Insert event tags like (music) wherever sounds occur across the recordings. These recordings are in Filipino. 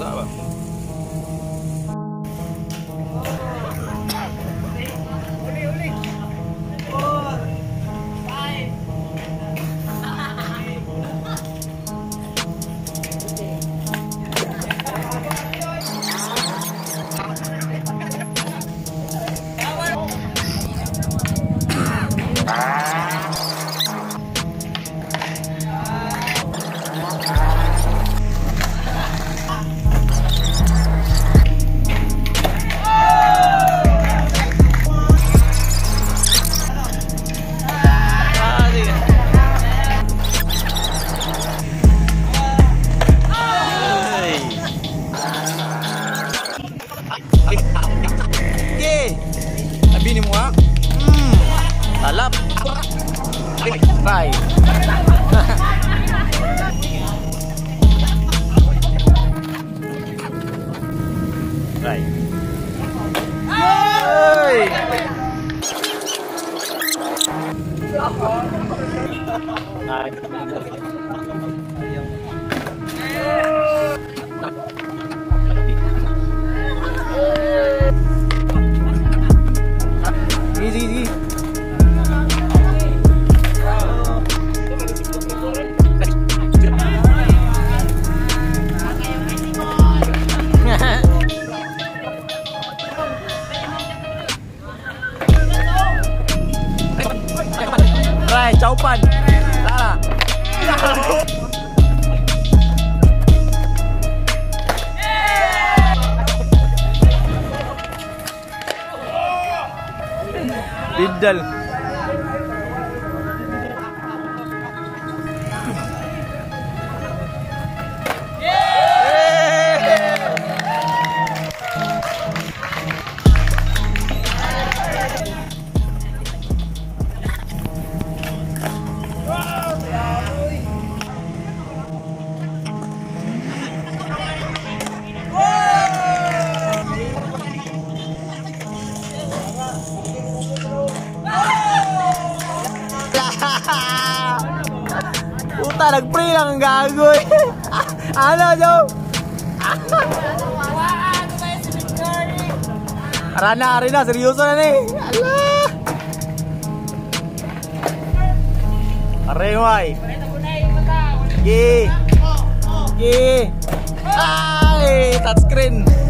passava. Bye. Bye. (laughs) فن لا لا Puta, nag-pray lang ang gago eh. (laughs) ano, Joe? Ara na, ara na. Seryoso na eh. Ala! Are, why? Gi! Gi! Ay! Touchscreen!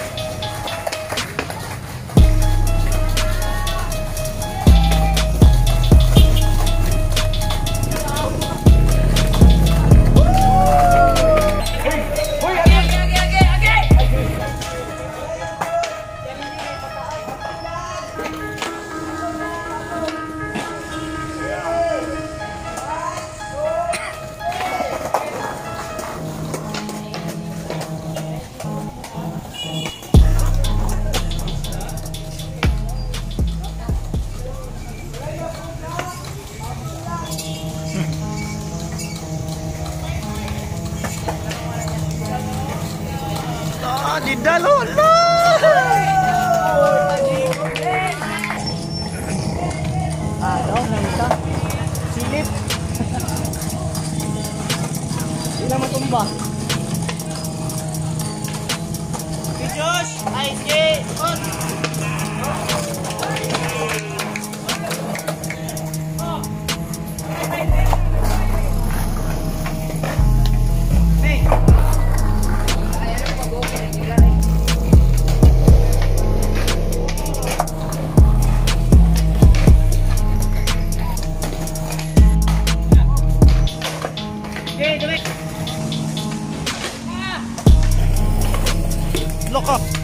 daw, nangita. Silip. Sila matumba. Si Josh! Ay, si! Lock 哈 (laughs)